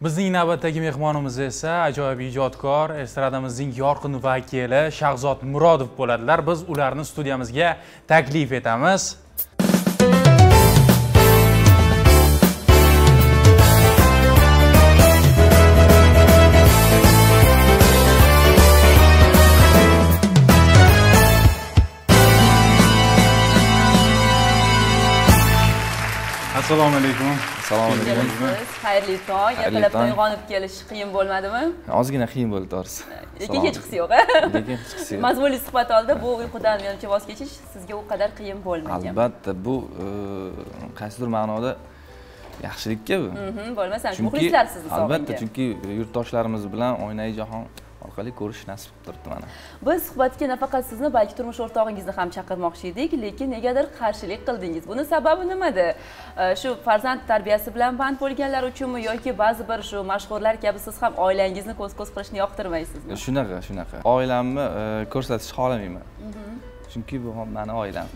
bizning navbatdagi mehmonimiz esa ajoyib ijodkor estradamizning yorqin vakili shahzod murodov bo'ladilar. Biz ularni studiyamizga taklif etamiz. Assalomu alaykum. Assalomu alaykum. Xayrli tong. Ertalabdan uyg'onib kelish qiyin bo'lmadimi? Ozgina qiyin bo'ldi to'g'risi. Lekin hech qisi yo'q. Lekin hech qisi yo'q. Mazmunli suhbat oldi. Bu uyqudan menimcha voz kechish sizga u qadar qiyin bo'lmagan. Albatta bu e, qaysidir ma'noda yaxshilikka bu. Mhm, Bo'lmasam, Chunki muxlislar sizni albatta chunki yurtdoshlarimiz bilan o'ynay jahon orqali ko'rish nasib qilib turibdi mana. Biz suhbatga nafaqat sizni, balki turmush o'rtog'ingizni ham chaqirmoqchi edik, lekin negadir qarshilik qildingiz. Buni sababi nimada? Shu farzand tarbiyasi bilan band bo'lganlar uchunmi yoki ba'zi bir shu mashhurlar kabi siz ham oilangizni ko'z-ko'z qilishni yoqtirmaysizmi? Shunaqa, shunaqa. Oilamni e, ko'rsatishni xohlamayman. Mhm. Chunki bu mani oilam.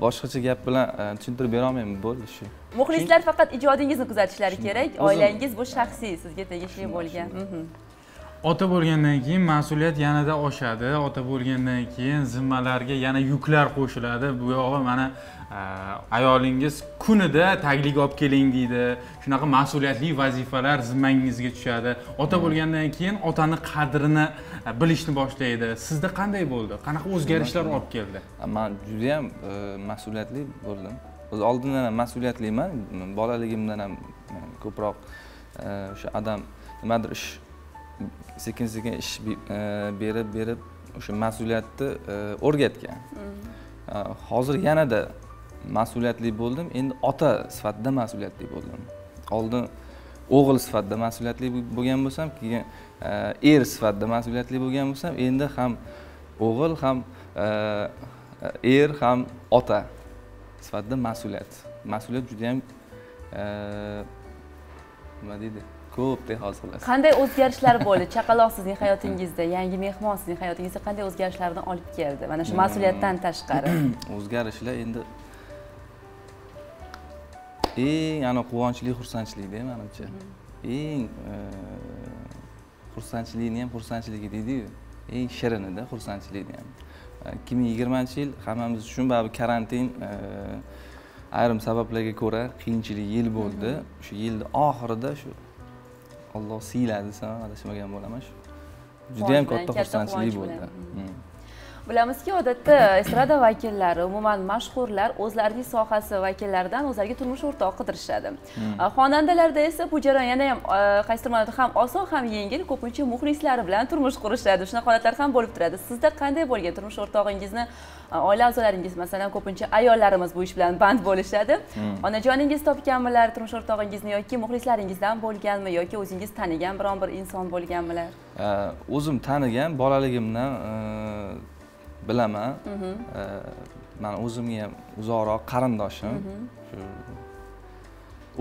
Boshqacha gap bilan e, tushuntirib bera olmayman, bo'ldi shu. Muxlislar faqat ijodingizni kuzatishlari kerak, oilangiz bu shaxsiy, sizga tegishli bo'lgan. Ota bo'lgandan keyin mas'uliyat yanada oshadi. Ota bo'lgandan keyin zimmalarga yana yuklar qo'shiladi. Bu yog'i mana e, ayolingiz kunida taglik olib keling deydi. Shunaqa mas'uliyatli vazifalar zimmangizga tushadi. Ota bo'lgandan keyin otani qadrini e, bilishni boshlaydi. Sizda qanday bo'ldi? Qanaqa o'zgarishlar olib keldi? Man judayam e, mas'uliyatli bo'ldim. O'zi oldindan ham mas'uliyatliman. Bolaligimdan ham ko'proq o'sha odam nimadir ish sekin sekin ish e, berib berib o'sha mas'uliyatni e, o'rgatgan. E, hozir yanada mas'uliyatli bo'ldim. Endi ota sifatida mas'uliyatli bo'ldim. Oldin o'g'il sifatida mas'uliyatli bo'lgan bo'lsam keyin er sifatida mas'uliyatli bo'lgan bo'lsam endi ham o'g'il ham er ham ota sifatida mas'uliyat. Mas'uliyat judayam nima deydi ko'pda hozir xullas Qanday o'zgarishlar bo'ldi? Chaqaloq sizning hayotingizda, yangi mehmon sizning hayotingizda qanday o'zgarishlarni olib keldi? Mana shu mas'uliyatdan tashqari. o'zgarishlar endi eng ana quvonchli xursandchilikda manimcha eng e, xursandchilikni ham xursandchiligi deydiyu eng shirinida xursandchilikni ham ikki ming yigirmanchi yil hammamiz uchun baribir karantin e, ayrim sabablarga ko'ra qiyinchilik yil bo'ldi shu yilni oxirida shu olloh siyladi desam adashmagan bo'laman shu judayam katta xursandchilik bo'ldi. Bilamizki, odatda estrada vakillari, umuman mashhurlar o'zlarining sohasi vakillaridan o'zlariga turmush o'rtoq qidirishadi. Xonandalarda esa bu jarayon yana ham e, qaysidir ma'noda ham oson ham yengil, ko'pincha muxlislari bilan turmush qurishadi. Shunaqa holatlar ham bo'lib turadi. Sizda qanday bo'lgan turmush o'rtog'ingizni, e, oila a'zolaringiz, masalan, ko'pincha ayollarimiz bu ish bilan band bo'lishadi. Onajoningiz topganmilar turmush o'rtog'ingizni yoki muxlislaringizdan bo'lganmi yoki o'zingiz tanigan biron bir inson bo'lganmilar? Э, o'zim tanigan bolaligimdan e, bilaman E, mani o'zimga ham uzoqroq qarindoshim shu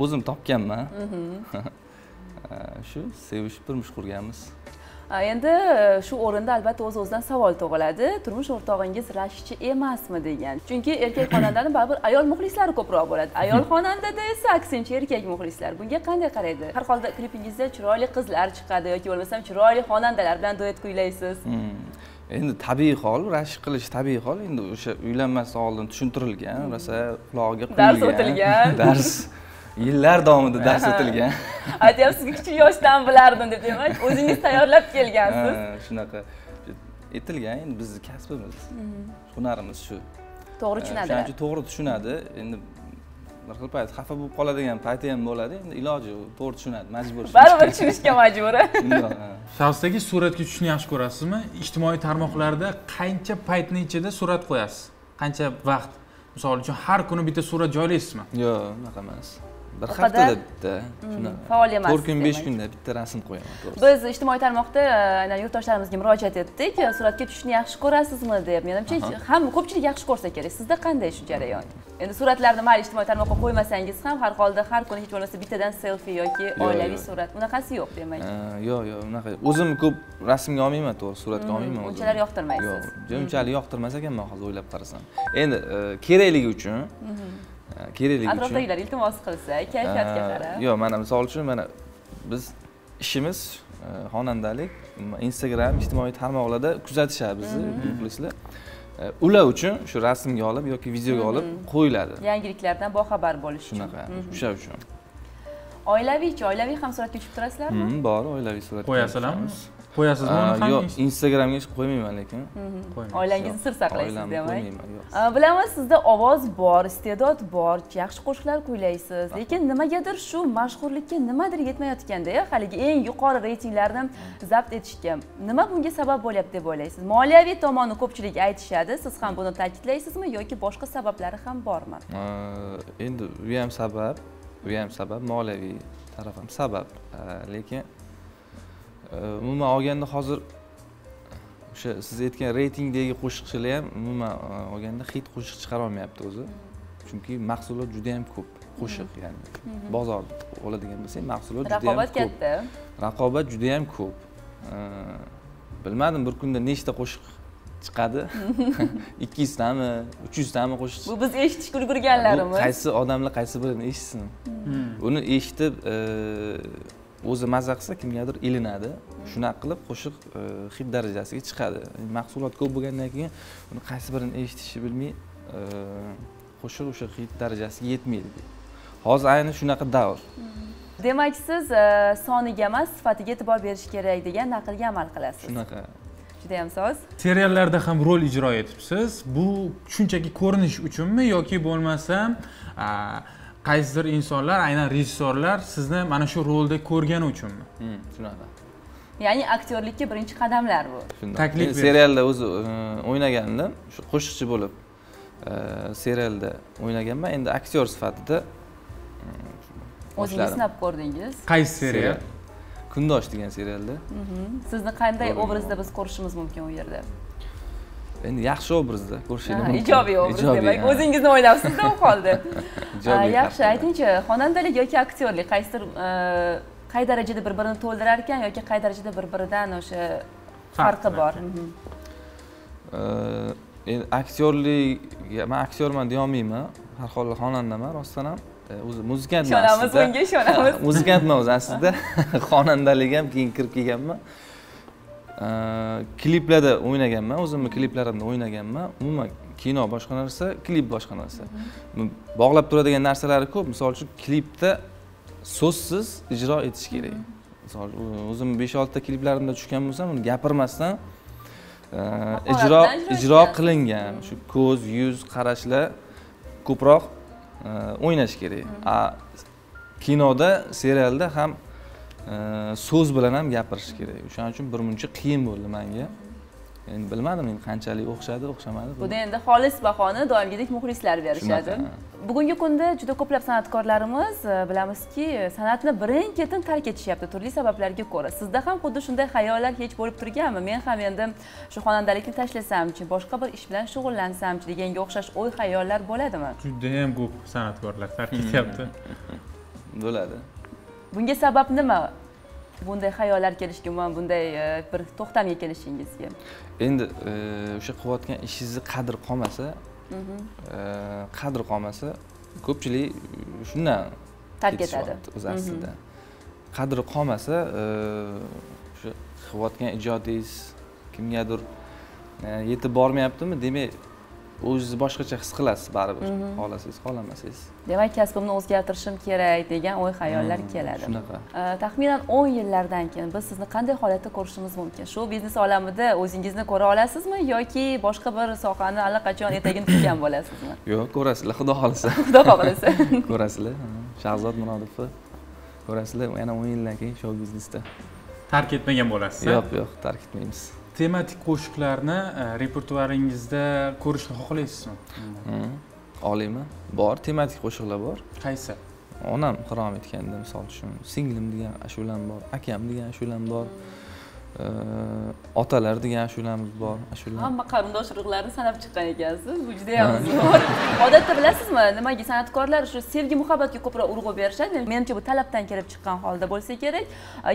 o'zim topganman E, shu sevishib turmush qurganmiz Endi e, shu o'rinda albatta o'z o'zidan savol tug'iladi. Turmush o'rtog'ingiz rashkchi emasmi degan. Chunki erkak xonandani baribir ayol muxlislari ko'proq bo'ladi. Ayol xonandada esa aksincha erkak muxlislar. Bunga qanday qaraydi? Har holda klipingizda chiroyli qizlar chiqadi yoki bo'lmasam chiroyli xonandalar bilan duet kuylaysiz. Hmm. endi tabiiy hol rashk qilish tabiiy hol endi o'sha uylanmasdan oldin tushuntirilgan rosa qulog'iga Dars o'tilgan. dars yillar davomida dars o'tilgan Aytyapsizki kichik yoshdan bilardim deb demak, o'zingiz tayyorlab kelgansiz. Shunaqa etilgan endi bizni kasbimiz hunarimiz shu To'g'ri shuning tushunadilar. uchun to'g'ri tushunadi endi bir xil payt xafa bo'lib qoladigan payti ham bo'ladi. Endi iloji yo'q to'g'ri tushunadi majbur. Baribir tushunishga majbur. Shaxsdagi suratga tushishni yaxshi ko'rasizmi? Ijtimoiy tarmoqlarda qancha paytni ichida surat qo'yasiz? Qancha vaqt? Misol uchun har kuni bitta surat joylaysizmi? Yo'q unaqa emas bir haftada bitta shunaqa faol emassiz to'rt kun besh kunda bitta rasm qo'yaman to'g'risi Biz ijtimoiy tarmoqda e, aynan yurtdoshlarimizga murojaat etdik. Suratga tushishni yaxshi ko'rasizmi deb. Menimcha ham ko'pchilik yaxshi ko'rsa kerak. Sizda qanday shu jarayon? Endi suratlarni mayli ijtimoiy tarmoqqa qo'ymasangiz ham har holda har kuni hech bo'lmasa bittadan selfie yoki oilaviy surat. Bunaqasi yo'q demak. Yo'q yo'q unaqa o'zim ko'p rasmga olmayman to'g'ri suratga olmayman o'zim. unchalar yoqtirmaysiz. yo'q unchalik yoqtirmas ekanman hozir o'ylab qarasam endi e, kerakligi uchun e, kerakligi uchun atrofdagilar iltimos qilsa kayfiyatga qarab yo'q mana misol uchun mana biz ishimiz e, xonandalik instagram ijtimoiy tarmoqlarda kuzatishadi bizni muxlislar E, ular uchun shu rasmga olib yoki videoga olib qo'yiladi. Yangiliklardan boxabar bo'lish uchun. Shunaqa o'sha uchun. Oilaviychi? Oilaviy ham suratga tushib turasizlarmi? Bor oilaviy surat qo'yasizlarmi qo'yasizmi uni ham yo'q instagramga qo'ymayman lekin. Oilangizni sir saqlaysiz demak qo'ymayman yo'q A, bilamiz sizda ovoz bor iste'dod bor yaxshi qo'shiqlar kuylaysiz. Lekin nimagadir shu mashhurlikka nimadir yetmayotganda haligi eng yuqori reytinglarni zabt etishga nima bunga sabab bo'lyapti deb o'ylaysiz? Moliyaviy tomonni ko'pchilik aytishadi siz ham buni ta'kidlaysizmi yoki boshqa sabablari ham bormi? Endi u ham sabab u ham sabab moliyaviy taraf ham sabab lekin umuman olganda hozir o'sha siz aytgan reytingdagi qo'shiqchilar ham umuman e, olganda hit qo'shiq chiqarolmayapti o'zi. Chunki mahsulot juda yam ko'p qo'shiq ya'ni bozorda oladigan bo'lsak mahsulot juda raqobat katta. Raqobat juda yam ko'p bilmadim bir kunda nechta qo'shiq chiqadi? Ikki yuztami uch yuztami qo'shiq bu biz eshitishga ulgurganlarimiz qaysi odamlar qaysi birini eshitsin? Uni eshitib e, o'zi maza qilsa kimgadir ilinadi. Shunaqa qilib qo'shiq e, hit darajasiga chiqadi. Mahsulot ko'p bo'lgandan keyin uni qaysi birini eshitishni bilmay e, qo'shiq o'sha hit darajasiga yetmaydi hozir ayni shunaqa davr demak siz e, soniga emas sifatiga e'tibor berish kerak degan naqlga amal qilasiz. Shunaqa. Judayam soz. Seriallarda ham rol ijro etibsiz. Bu shunchaki ko'rinish uchunmi yoki bo'lmasam qaysidir insonlar aynan rejissyorlar sizni mana shu rolda ko'rgani uchunmi? Hmm, shunaqa. Ya'ni aktyorlikka birinchi qadamlar bu. Taklif Men serialda o'zi e, o'ynagandim. Shu qo'shiqchi bo'lib e, serialda o'ynaganman. Endi aktyor sifatida o'zingiz boshladim. sinab ko'rdingiz. Qaysi serial? Kundosh degan serialda. Sizni qanday obrazda biz ko'rishimiz mumkin u yerda endi yaxshi obrazda ko'rishinglar Ha, mumkin. ijobiy obraz demak o'zingizni o'ylabsizda u holda. Yaxshi aytingchi xonandalik yoki aktyorlik qaysidir e, qay darajada bir birini to'ldirar ekan yoki qay darajada bir biridan o'sha farqi bor. Mhm. Ee, endi aktyorlik man aktyorman deyolmayman har holda xonandaman rostdan ham. Ee, o'zi muzikantman ishonamiz bunga ishonamiz. Muzikantman o'zi aslida. Xonandalik ham keyin kirib kelganman kliplarda o'ynaganman o'zimni kliplarimda o'ynaganman. Umuman kino boshqa narsa klip boshqa narsa. Bog'lab turadigan narsalari ko'p. Misol uchun klipda so'zsiz ijro etish kerak. Misol uchun o'zimni besh oltita kliplarimda tushgan bo'lsam uni gapirmasdan e, ijro ijro qilingan. Shu ko'z yuz qarashlar ko'proq e, o'ynash kerak. A kinoda serialda ham so'z bilan ham gapirish kerak. O'shaning uchun birmuncha qiyin bo'ldi menga endi bilmadim endi qanchalik o'xshadi o'xshamadi bunda endi xolis bahoni doimgidek muxlislar berishadi. Bugungi kunda juda ko'plab san'atkorlarimiz e, bilamizki san'atni birin ketin tark etishyapti turli sabablarga ko'ra. Sizda ham xuddi shunday xayollar hech bo'lib turganmi men ham endi shu xonandalikni tashlasamchi boshqa bir ish bilan shug'ullansamchi deganga o'xshash o'y xayollar bo'ladimi judayam ko'p san'atkorlar tark etyapti. Bo'ladi bunga sabab nima? Bunday xayollar kelishiga umuman bunday e, bir to'xtamga kelishingizga. Endi e, o'sha qilayotgan ishingizni qadri qolmasa e, qadri qolmasa ko'pchilik shundan tark etadi. o'zi aslida. Qadri qolmasa o'sha qilayotgan ijodingiz kimgadir yetib bormayaptimi? Demak o'zingizni boshqacha his qilasiz baribir. Xohlasangiz xohlamasangiz. Demak kasbimni o'zgartirishim kerak degan o'y xayollar keladi. shunaqa. Taxminan 10 yillardan keyin biz sizni qanday holatda ko'rishimiz mumkin? Shu biznes olamida o'zingizni ko'ra olasizmi yoki boshqa bir sohani allaqachon etagini tutgan bo'lasizmi? Yo'q ko'rasizlar xudo xohlasa. Xudo xohlasa. Ko'rasizlar. Ha. shahzod murodovni ko'rasizlar yana o'n yildan keyin shou biznesda tark etmagan bo'lasiz yo'q yo'q tark etmaymiz tematik qo'shiqlarni e, repertuaringizda ko'rishni xohlaysizmi? Hı. oliymi bor tematik qo'shiqlar bor. Qaysi? Onam xirom etganda misol uchun singlim degan ashulam bor akam degan ashulam bor. e, otalar degan ashulamiz bor ashula hamma qarindosh urug'larni sanab chiqqan ekansiz bu juda yam zo'r odatda bilasizmi nimaga san'atkorlar shu sevgi muhabbatga ko'proq urg'u berishadi menimcha bu talabdan kelib chiqqan holda bo'lsa kerak.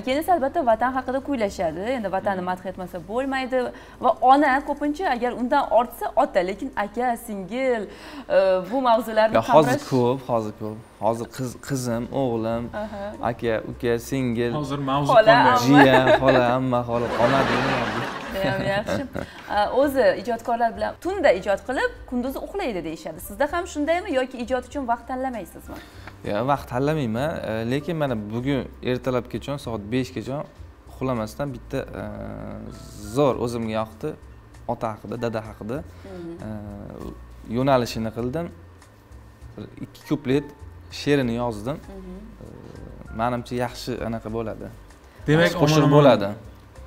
Keyin esa albatta vatan haqida kuylashadi endi vatanni madh etmasa bo'lmaydi va ona ko'pincha agar undan ortsa ota lekin aka singil bu mavzularni hozir ko'p hozir ko'p hozir qiz qizim o'g'lim aka uka singil hozir mavzu Xola, qoldi amma. jiyan xola amma xola. Qoladi judayam yaxshi. O'zi ijodkorlar bilan tunda ijod qilib kunduzi uxlaydi deyishadi. Sizda ham shundaymi yoki ijod uchun vaqt tanlamaysizmi? Ya, vaqt tanlamayman. E, lekin mana bugun ertalabgacha soat beshgacha uxlamasdan bitta e, zo'r o'zimga yoqdi. Ota haqida dada haqida. E, yo'nalishini qildim. Ikki kuplet she'rini yozdim. Manimcha yaxshi anaqa bo'ladi. Demak qo'shiq bo'ladi.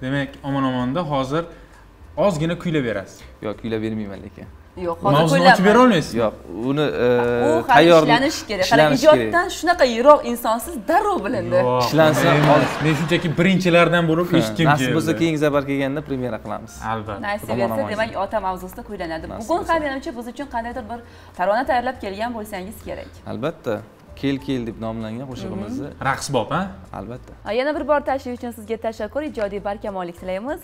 Demak omon omonda hozir ozgina kuylab berasiz yo'q kuylab bermayman lekin yo'q hozir mavzuni ochib bera olmaysiz yo'q uni e, tayyor ishlanishi kerak. Qarang ijoddan shunaqa yiroq insonsiz darrov bilindi. Hozir- men shunchaki birinchilardan bo'lib eshitgim nasib bo'lsa keldi keyingi safar kelganda premyera qilamiz. Albatta. Nasib etsa demak ota mavzusida kuylanadi. Bugun ham menimcha biz uchun qandaydir bir tarona tayyorlab kelgan bo'lsangiz kerak. Albatta. Kel kel deb nomlangan qo'shig'imizni raqs bop a albatta. Yana bir bor tashrif uchun sizga tashakkur ijodiy barkamollik tilaymiz